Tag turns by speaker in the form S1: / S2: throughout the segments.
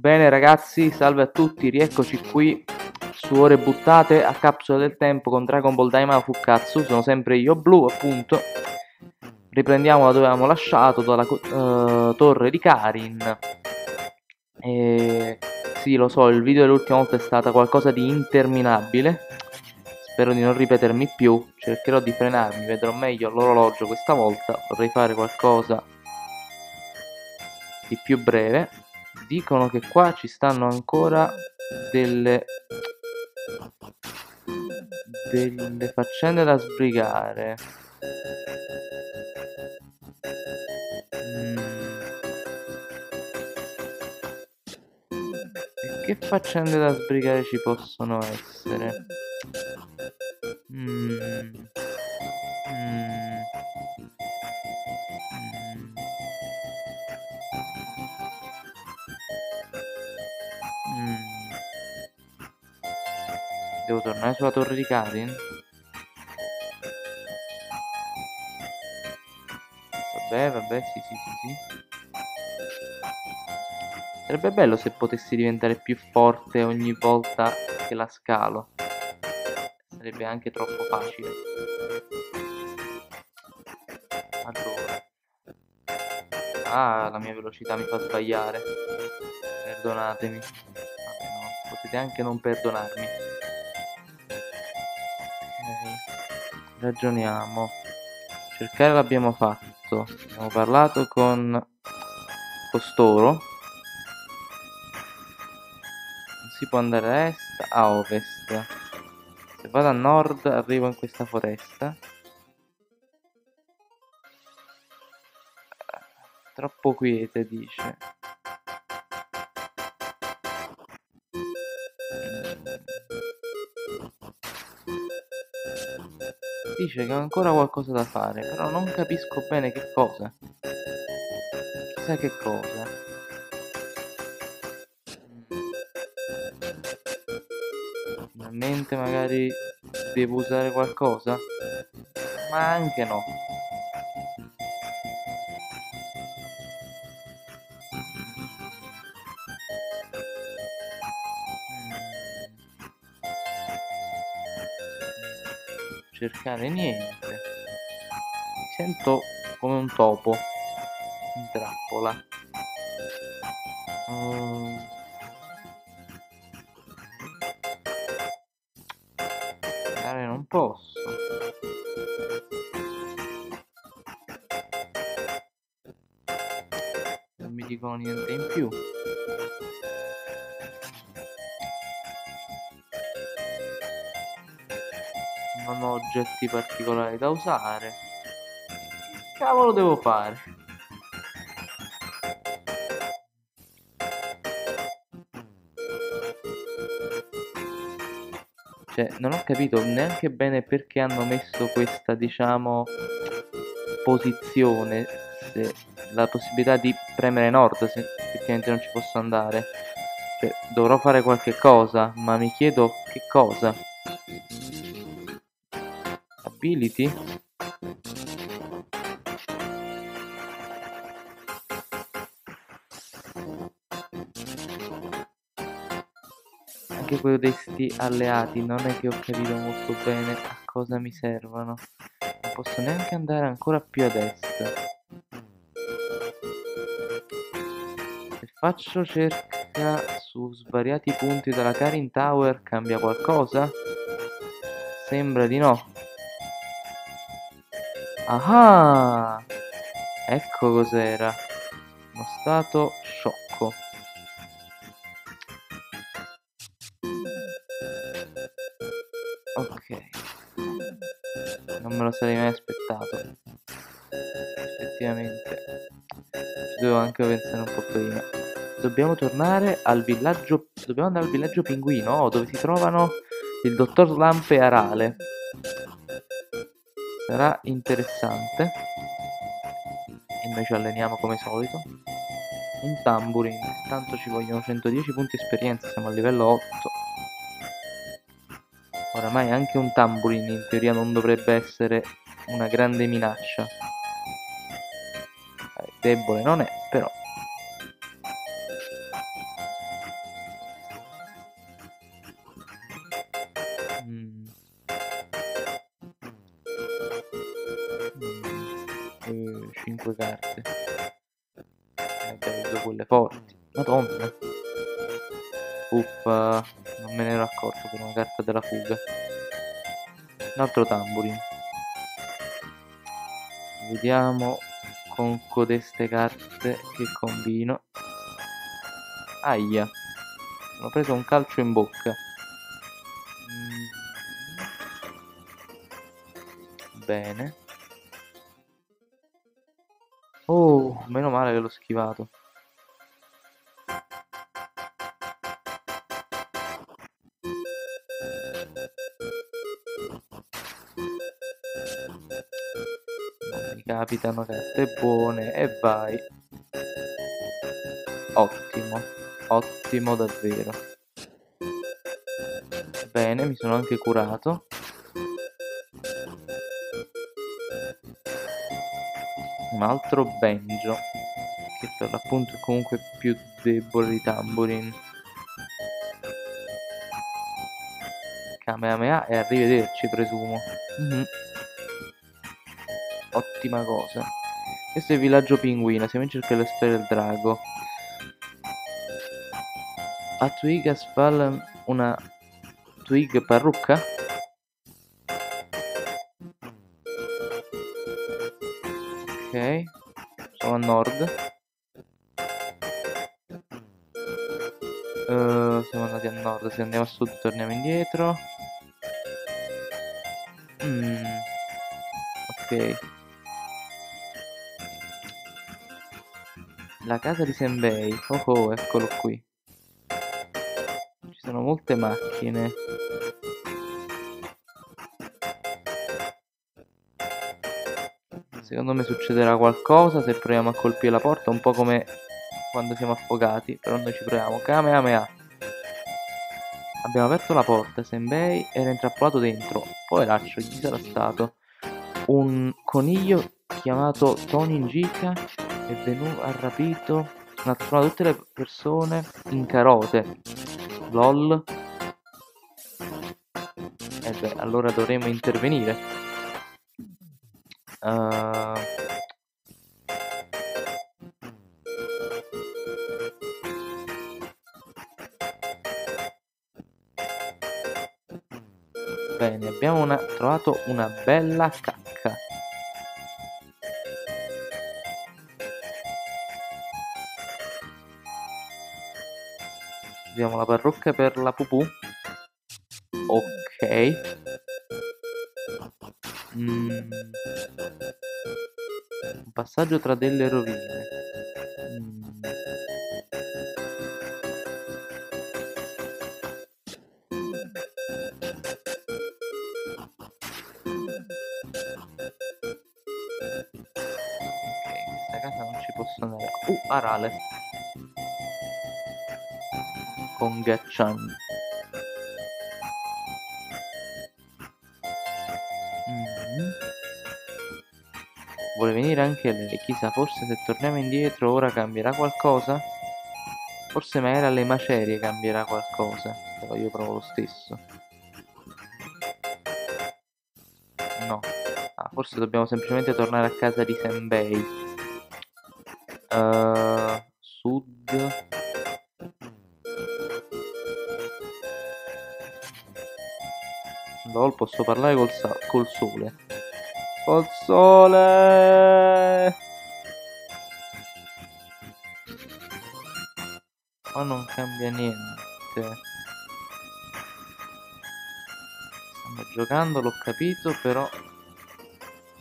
S1: Bene ragazzi, salve a tutti, rieccoci qui su Ore Buttate a Capsula del Tempo con Dragon Ball Daima Fukkatsu, sono sempre io blu appunto. Riprendiamo da dove avevamo lasciato, dalla uh, torre di Karin. E... Sì, lo so, il video dell'ultima volta è stata qualcosa di interminabile. Spero di non ripetermi più, cercherò di frenarmi, vedrò meglio l'orologio questa volta, vorrei fare qualcosa di più breve. Dicono che qua ci stanno ancora delle delle faccende da sbrigare. Mm. E che faccende da sbrigare ci possono essere? Mm. Mm. Mm. Devo tornare sulla torre di Karin? Vabbè, vabbè, sì, sì, sì, sì. Sarebbe bello se potessi diventare più forte ogni volta che la scalo sarebbe anche troppo facile. Allora. Ah, la mia velocità mi fa sbagliare. Perdonatemi. No, potete anche non perdonarmi. Ragioniamo. Cercare l'abbiamo fatto. Abbiamo parlato con costoro. Non si può andare a est, a ovest. Se vado a nord arrivo in questa foresta. Troppo quiete, dice. Dice che ho ancora qualcosa da fare, però non capisco bene che cosa. Chissà che cosa. mente magari devo usare qualcosa? Ma anche no. Cercare niente. Mi sento come un topo in trappola. Uh, non posso. Non mi dicono niente in più. Ho oggetti particolari da usare. Cavolo devo fare? Cioè, non ho capito neanche bene perché hanno messo questa, diciamo, posizione, se, la possibilità di premere nord, se effettivamente non ci posso andare. Cioè, dovrò fare qualche cosa, ma mi chiedo che cosa. Ability? anche questi alleati non è che ho capito molto bene a cosa mi servono. Non posso neanche andare ancora più ad est. Se faccio cerca su svariati punti della Karin Tower cambia qualcosa? Sembra di no. Ah! Ecco cos'era. Uno stato sciocco. non me lo sarei mai aspettato effettivamente ci dovevo anche pensare un po' prima dobbiamo tornare al villaggio dobbiamo andare al villaggio pinguino dove si trovano il dottor Slump e Arale sarà interessante e noi ci alleniamo come solito un tamburin tanto ci vogliono 110 punti esperienza siamo a livello 8 Oramai anche un tambourine in teoria non dovrebbe essere una grande minaccia. Eh, debole non è, però. Un altro tamburin. Vediamo con codeste carte che combino. Aia. Ho preso un calcio in bocca. Mm. Bene. Oh, meno male che l'ho schivato. Capitano carte buone e vai. Ottimo, ottimo davvero. Bene, mi sono anche curato. Un altro Benjo, che per l'appunto è comunque più debole di Tamborin. Kamehameha e arrivederci presumo. Mm -hmm ottima cosa. Questo è il villaggio pinguino, siamo in cerca delle sfere del drago. A Twig has fallen una Twig parrucca? Ok, sono a nord. Uh, siamo andati a nord, se andiamo a sud torniamo indietro. Mm. Ok. La casa di Senbei. Oh oh, eccolo qui. Ci sono molte macchine. Secondo me succederà qualcosa se proviamo a colpire la porta, un po' come quando siamo affogati, però noi ci proviamo. Kamehameha. Abbiamo aperto la porta, Senbei era intrappolato dentro. Poi lascio, chi sarà stato? Un coniglio chiamato Tony Njika è venuto, ha rapito, ha trasformato tutte le persone in carote. LOL. E eh beh, allora dovremo intervenire. Uh... Bene, abbiamo una, trovato una bella cacca. Abbiamo la parrocchia per la pupù. Ok. Mm. Un passaggio tra delle rovine. Mm. Questa casa non ci posso andare. Uh, arale con Gaccian. Mm. Vuole venire anche lei, chissà, forse se torniamo indietro ora cambierà qualcosa? Forse magari alle macerie cambierà qualcosa, però io provo lo stesso. No. Ah, forse dobbiamo semplicemente tornare a casa di Senbei. Uh, posso parlare col, col sole. Col sole! Ma non cambia niente. Stiamo giocando, l'ho capito, però...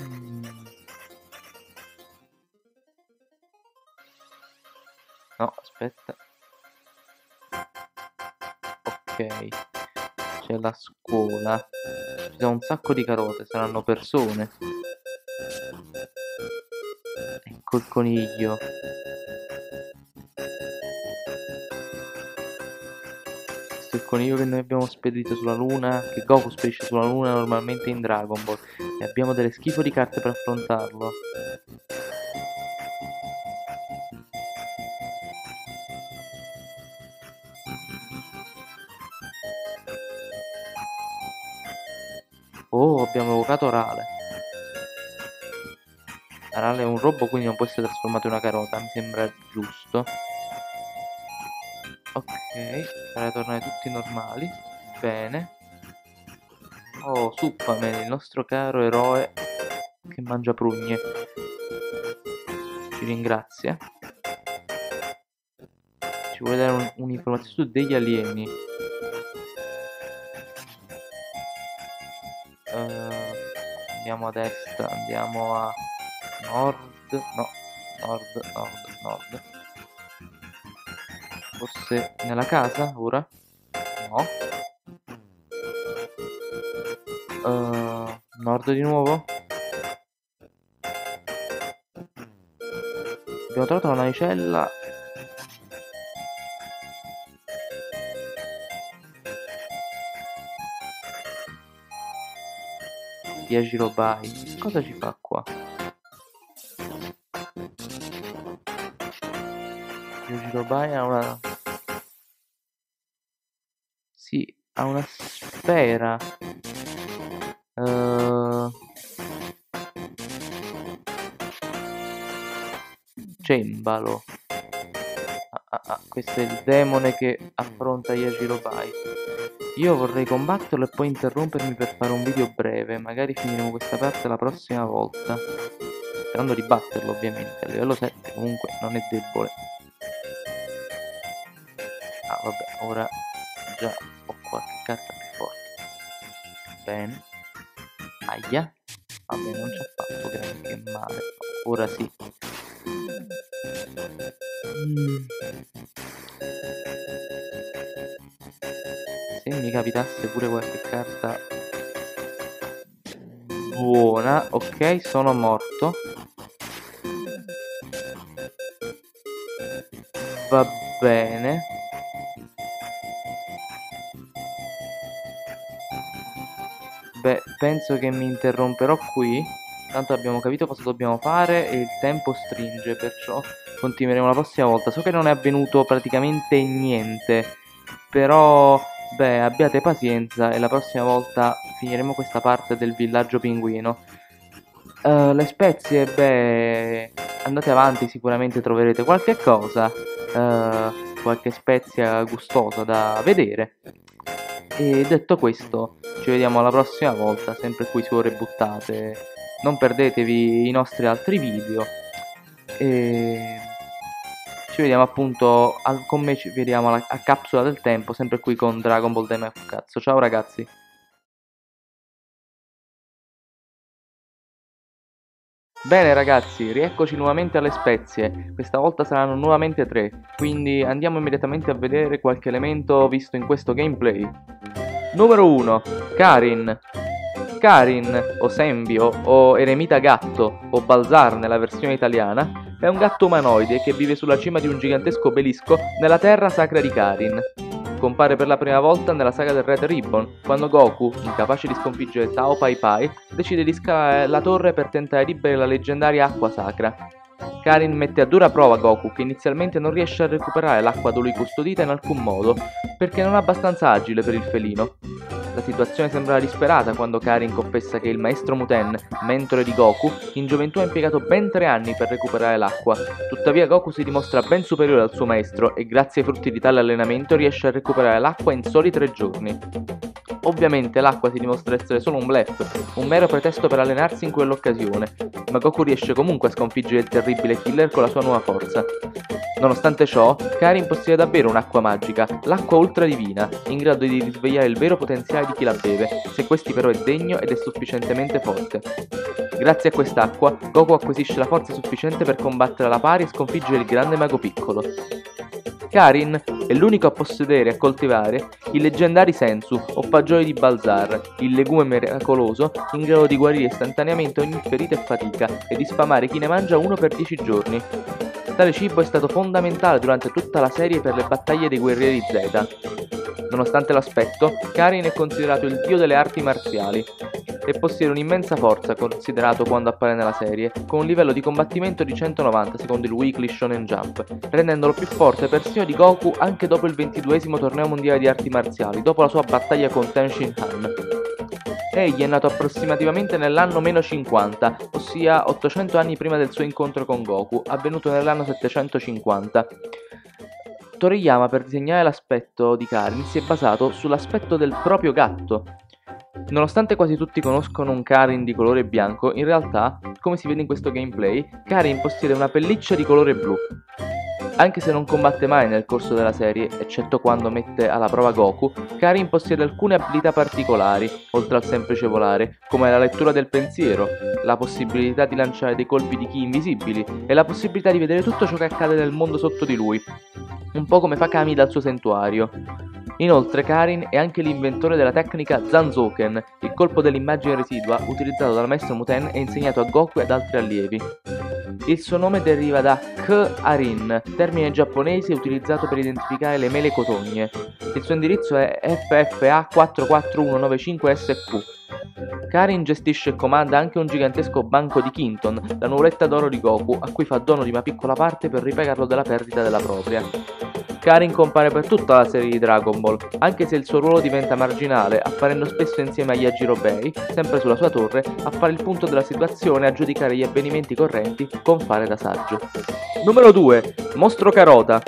S1: Mm. No, aspetta. Ok c'è la scuola. Ci sono un sacco di carote, saranno persone. Ecco il coniglio. Questo è il coniglio che noi abbiamo spedito sulla luna, che Goku spedisce sulla luna normalmente in Dragon Ball. E abbiamo delle schifo di carte per affrontarlo. Abbiamo evocato orale. Arale è un robot quindi non può essere trasformato in una carota, mi sembra giusto. Ok, farà tornare tutti normali. Bene. Oh, Suppaman, il nostro caro eroe che mangia prugne. Ci ringrazia. Ci vuole dare un'informazione un su degli alieni. Uh, andiamo a destra, andiamo a nord, no, nord, nord, nord. Forse nella casa ora? No. Uh, nord di nuovo? Abbiamo trovato una navicella 10 robai. Cosa ci fa qua? 10 robai ha una... Sì, ha una sfera. Uh... Cembalo. Ah, ah, ah, questo è il demone che affronta Yajirobai. Io vorrei combatterlo e poi interrompermi per fare un video breve, magari finiremo questa parte la prossima volta. Sperando di batterlo ovviamente, a livello 7 comunque non è debole. Ah vabbè, ora già ho qualche carta più forte. Bene. Aia. Vabbè, non ci ha fatto granché male. Ora sì. Mm. Se mi capitasse pure qualche carta buona. Ok sono morto. Va bene. Beh penso che mi interromperò qui. Tanto abbiamo capito cosa dobbiamo fare e il tempo stringe perciò continueremo la prossima volta. So che non è avvenuto praticamente niente però Beh, abbiate pazienza e la prossima volta finiremo questa parte del villaggio pinguino. Uh, le spezie, beh, andate avanti, sicuramente troverete qualche cosa, uh, qualche spezia gustosa da vedere. E detto questo, ci vediamo alla prossima volta, sempre qui su Ore Buttate. Non perdetevi i nostri altri video. E ci vediamo appunto al, con me ci vediamo alla, a capsula del tempo sempre qui con Dragon Ball DMF cazzo ciao ragazzi Bene ragazzi, rieccoci nuovamente alle spezie, questa volta saranno nuovamente tre, quindi andiamo immediatamente a vedere qualche elemento visto in questo gameplay. Numero 1, Karin. Karin, o Sembio, o Eremita Gatto, o Balzar nella versione italiana, è un gatto umanoide che vive sulla cima di un gigantesco obelisco nella terra sacra di Karin. Compare per la prima volta nella saga del Red Ribbon, quando Goku, incapace di sconfiggere Tao Pai Pai, decide di scalare la torre per tentare di bere la leggendaria acqua sacra. Karin mette a dura prova Goku che inizialmente non riesce a recuperare l'acqua da lui custodita in alcun modo, perché non è abbastanza agile per il felino. La situazione sembra disperata quando Karin confessa che il maestro Muten, mentore di Goku, in gioventù ha impiegato ben tre anni per recuperare l'acqua. Tuttavia Goku si dimostra ben superiore al suo maestro e grazie ai frutti di tale allenamento riesce a recuperare l'acqua in soli tre giorni. Ovviamente l'acqua si dimostra essere solo un bluff, un mero pretesto per allenarsi in quell'occasione, ma Goku riesce comunque a sconfiggere il terribile killer con la sua nuova forza. Nonostante ciò, Karin possiede davvero un'acqua magica, l'acqua ultra divina, in grado di risvegliare il vero potenziale di chi la beve, se questi però è degno ed è sufficientemente forte. Grazie a quest'acqua, Goku acquisisce la forza sufficiente per combattere alla pari e sconfiggere il grande mago piccolo. Karin è l'unico a possedere e a coltivare i leggendari sensu o fagioli di Balzar, il legume miracoloso in grado di guarire istantaneamente ogni ferita e fatica e di sfamare chi ne mangia uno per 10 giorni. Tale cibo è stato fondamentale durante tutta la serie per le battaglie dei guerrieri Z. Nonostante l'aspetto, Karin è considerato il dio delle arti marziali e possiede un'immensa forza considerato quando appare nella serie, con un livello di combattimento di 190 secondo il Weekly Shonen Jump, rendendolo più forte persino di Goku anche dopo il 22 torneo mondiale di arti marziali, dopo la sua battaglia con Tenshin Han. Egli è nato approssimativamente nell'anno meno 50, ossia 800 anni prima del suo incontro con Goku, avvenuto nell'anno 750. Toriyama per disegnare l'aspetto di Karin si è basato sull'aspetto del proprio gatto. Nonostante quasi tutti conoscono un Karin di colore bianco, in realtà, come si vede in questo gameplay, Karin possiede una pelliccia di colore blu. Anche se non combatte mai nel corso della serie, eccetto quando mette alla prova Goku, Karin possiede alcune abilità particolari, oltre al semplice volare, come la lettura del pensiero, la possibilità di lanciare dei colpi di chi invisibili e la possibilità di vedere tutto ciò che accade nel mondo sotto di lui, un po' come fa Kami dal suo santuario. Inoltre Karin è anche l'inventore della tecnica Zanzouken, il colpo dell'immagine residua utilizzato dal maestro Muten e insegnato a Goku e ad altri allievi. Il suo nome deriva da K-Arin, termine giapponese utilizzato per identificare le mele cotogne. Il suo indirizzo è FFA 44195SQ. Karin gestisce e comanda anche un gigantesco banco di Kinton, la nuvoletta d'oro di Goku, a cui fa dono di una piccola parte per ripagarlo della perdita della propria. Karin compare per tutta la serie di Dragon Ball, anche se il suo ruolo diventa marginale, apparendo spesso insieme agli Agirobei, sempre sulla sua torre, a fare il punto della situazione e a giudicare gli avvenimenti correnti con fare da saggio. Numero 2. Mostro Carota.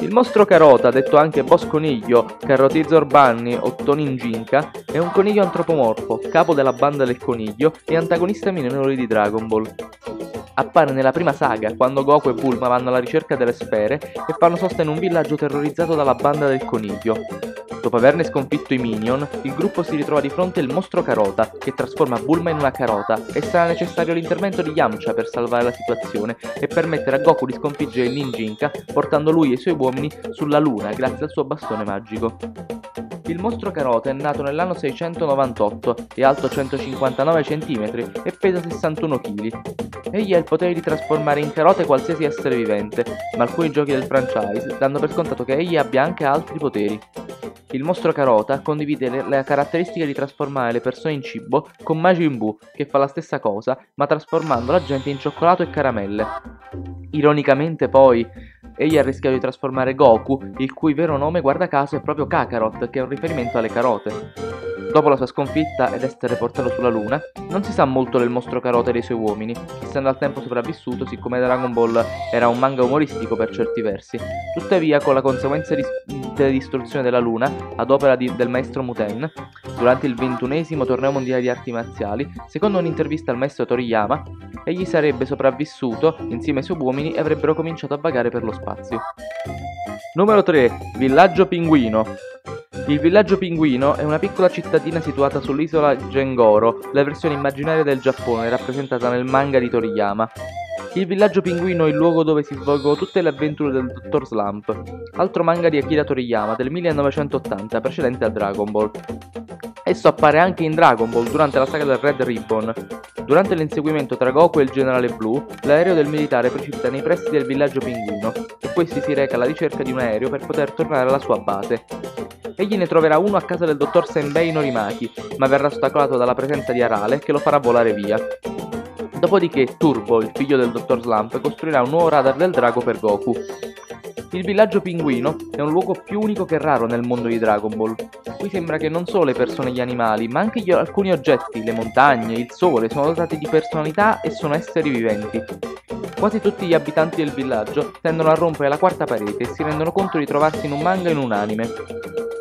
S1: Il mostro Carota, detto anche Boss Coniglio, Carrotizor Bunny o Toninjinka, è un coniglio antropomorfo, capo della banda del coniglio e antagonista minore di Dragon Ball appare nella prima saga, quando Goku e Bulma vanno alla ricerca delle sfere e fanno sosta in un villaggio terrorizzato dalla banda del coniglio. Dopo averne sconfitto i minion, il gruppo si ritrova di fronte al mostro carota, che trasforma Bulma in una carota, e sarà necessario l'intervento di Yamcha per salvare la situazione e permettere a Goku di sconfiggere il Ninjinka, portando lui e i suoi uomini sulla luna grazie al suo bastone magico. Il mostro carota è nato nell'anno 698, è alto 159 cm e pesa 61 kg. Egli ha il potere di trasformare in carote qualsiasi essere vivente, ma alcuni giochi del franchise danno per scontato che egli abbia anche altri poteri. Il mostro carota condivide le caratteristiche di trasformare le persone in cibo con Majin Buu, che fa la stessa cosa, ma trasformando la gente in cioccolato e caramelle. Ironicamente poi, egli ha rischiato di trasformare Goku, il cui vero nome guarda caso è proprio Kakarot, che è un riferimento alle carote. Dopo la sua sconfitta ed essere portato sulla luna, non si sa molto del mostro carota e dei suoi uomini, essendo al tempo sopravvissuto siccome Dragon Ball era un manga umoristico per certi versi. Tuttavia, con la conseguenza di distruzione della luna, ad opera di, del maestro Muten, durante il ventunesimo torneo mondiale di arti marziali, secondo un'intervista al maestro Toriyama, egli sarebbe sopravvissuto insieme ai suoi uomini e avrebbero cominciato a vagare per lo spazio. Numero 3. Villaggio Pinguino. Il villaggio Pinguino è una piccola cittadina situata sull'isola Gengoro, la versione immaginaria del Giappone rappresentata nel manga di Toriyama. Il villaggio Pinguino è il luogo dove si svolgono tutte le avventure del Dottor Slump, altro manga di Akira Toriyama del 1980 precedente a Dragon Ball. Esso appare anche in Dragon Ball durante la saga del Red Ribbon. Durante l'inseguimento tra Goku e il generale Blu, l'aereo del militare precipita nei pressi del villaggio Pinguino e questi si reca alla ricerca di un aereo per poter tornare alla sua base. Egli ne troverà uno a casa del dottor Senbei Norimaki, ma verrà ostacolato dalla presenza di Arale che lo farà volare via. Dopodiché Turbo, il figlio del dottor Slump, costruirà un nuovo radar del drago per Goku. Il villaggio pinguino è un luogo più unico che raro nel mondo di Dragon Ball. Qui sembra che non solo le persone e gli animali, ma anche gli, alcuni oggetti, le montagne, il sole, sono dotati di personalità e sono esseri viventi. Quasi tutti gli abitanti del villaggio tendono a rompere la quarta parete e si rendono conto di trovarsi in un manga o in un anime.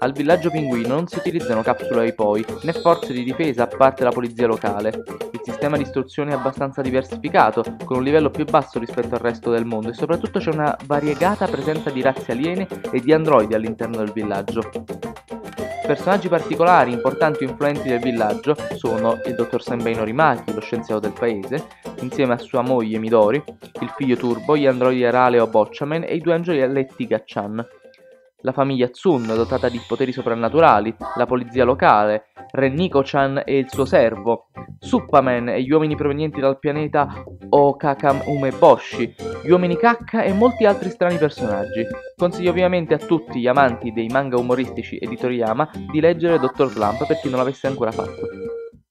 S1: Al villaggio pinguino non si utilizzano capsule Aipoi né forze di difesa a parte la polizia locale. Il sistema di istruzione è abbastanza diversificato, con un livello più basso rispetto al resto del mondo e soprattutto c'è una variegata presenza di razze aliene e di androidi all'interno del villaggio. Personaggi particolari, importanti o influenti del villaggio sono il dottor Senbei Norimaki, lo scienziato del paese, insieme a sua moglie Midori, il figlio Turbo, gli androidi Arale o Bocciamen e i due angioletti Gachan la famiglia Tsun, dotata di poteri soprannaturali, la polizia locale, Renniko-chan e il suo servo, Suppaman e gli uomini provenienti dal pianeta Okakam Umeboshi, gli uomini cacca e molti altri strani personaggi. Consiglio ovviamente a tutti gli amanti dei manga umoristici e di Toriyama di leggere Dr. Slump per chi non l'avesse ancora fatto.